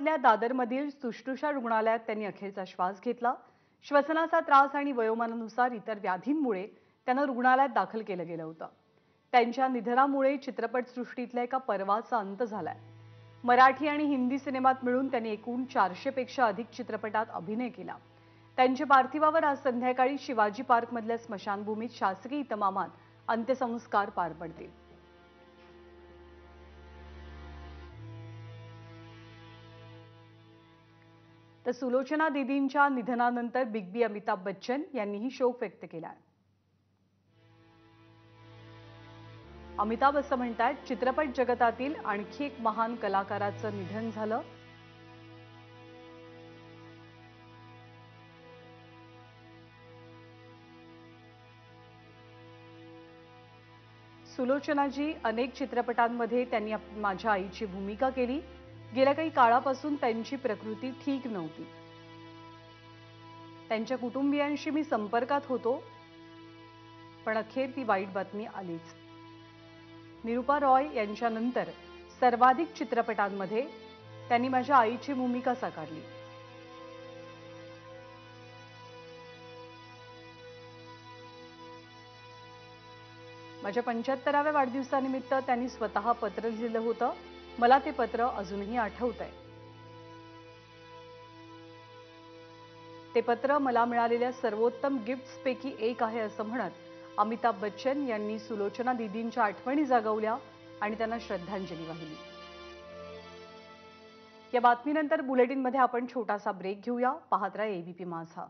मुंबईमधल्या दादरमधील सुश्रुषा रुग्णालयात त्यांनी अखेरचा श्वास घेतला. श्वसनाचा त्रास आणि वयोमानानुसार इतर व्याधींमुळे त्यांना रुग्णालयात दाखल केलं गेलं होतं. त्यांच्या निधनामुळे चित्रपटसृष्टीतल्या एका पर्वाचा अंत झालाय. मराठी आणि हिंदी सिनेमात मिळून त्यांनी एकूण चारशेपेक्षा अधिक चित्रपटात अभिनय केला. त्यांच्या पार्थिवावर आज संध्याकाळी शिवाजी पार्कमधल्या स्मशानभूमीत शासकीय इतमामात अंत्यसंस्कार पार पडतील. तर सुलोचना दिदींच्या निधनानंतर बिग बी अमिताभ बच्चन यांनीही शोक व्यक्त केलाय अमिताभ असं म्हणतात चित्रपट जगतातील आणखी एक महान कलाकाराचं निधन झालं. सुलोचनाजी अनेक चित्रपटांमध्ये त्यांनी माझ्या आईची भूमिका केली. गेल्या काही काळापासून त्यांची प्रकृती ठीक नव्हती. त्यांच्या कुटुंबियांशी मी संपर्कात होतो पण अखेर ती वाईट बातमी आलीच. निरुपा रॉय यांच्यानंतर सर्वाधिक चित्रपटांमध्ये त्यांनी माझ्या आईची भूमिका साकारली. माझ्या पंच्याहत्तराव्या वाढदिवसानिमित्त त्यांनी स्वतः पत्र लिहिलं होतं. मला ते पत्र अजूनही आठवत आहे ते पत्र मला मिळालेल्या सर्वोत्तम गिफ्ट्सपैकी एक आहे असं म्हणत अमिताभ बच्चन यांनी सुलोचना दिदींच्या आठवणी जागवल्या आणि त्यांना श्रद्धांजली वाहिली. या बातमीनंतर बुलेटिनमध्ये आपण छोटासा ब्रेक घेऊया. पाहत राहा एबीपी माझा.